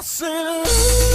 I said.